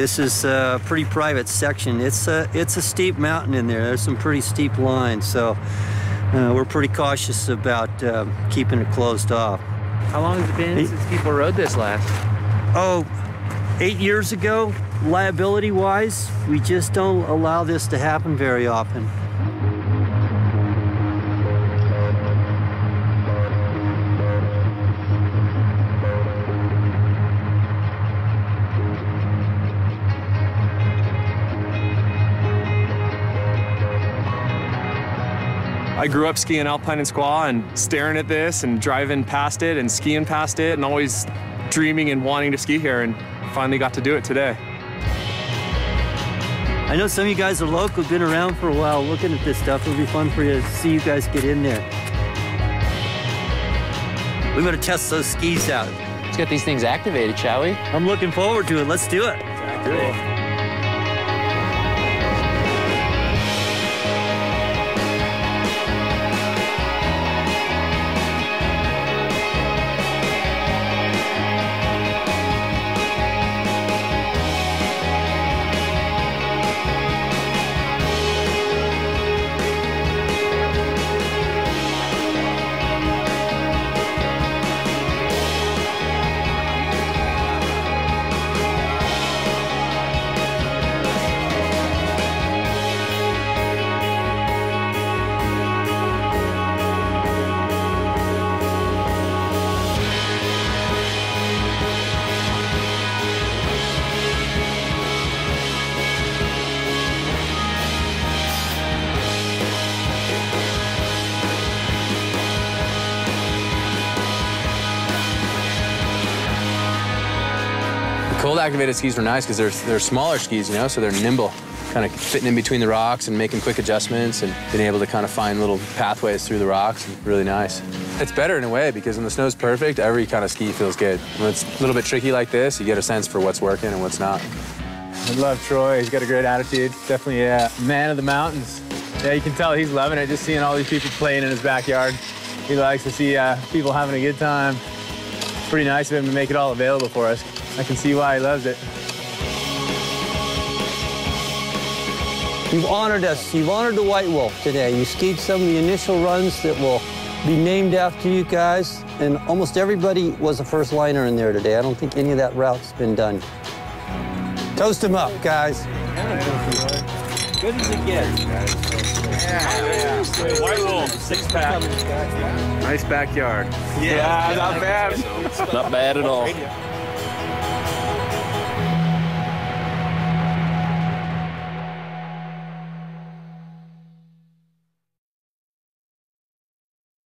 This is a pretty private section. It's a, it's a steep mountain in there. There's some pretty steep lines, so uh, we're pretty cautious about uh, keeping it closed off. How long has it been since people rode this last? Oh, eight years ago, liability wise, we just don't allow this to happen very often. I grew up skiing alpine and squaw and staring at this and driving past it and skiing past it and always dreaming and wanting to ski here and finally got to do it today. I know some of you guys are local, been around for a while looking at this stuff. It'll be fun for you to see you guys get in there. We're gonna test those skis out. Let's get these things activated, shall we? I'm looking forward to it. Let's do it. Cold activated skis were nice because they're, they're smaller skis, you know, so they're nimble, kind of fitting in between the rocks and making quick adjustments and being able to kind of find little pathways through the rocks. Really nice. It's better in a way because when the snow's perfect, every kind of ski feels good. When it's a little bit tricky like this, you get a sense for what's working and what's not. I love Troy. He's got a great attitude. Definitely a man of the mountains. Yeah, you can tell he's loving it, just seeing all these people playing in his backyard. He likes to see uh, people having a good time. Pretty nice of him to make it all available for us. I can see why he loves it. You've honored us. You've honored the White Wolf today. You skied some of the initial runs that will be named after you guys. And almost everybody was a first liner in there today. I don't think any of that route's been done. Toast him up, guys. Good as it gets. White Wolf, six pack. Nice backyard. Yeah, not bad. Not bad at all.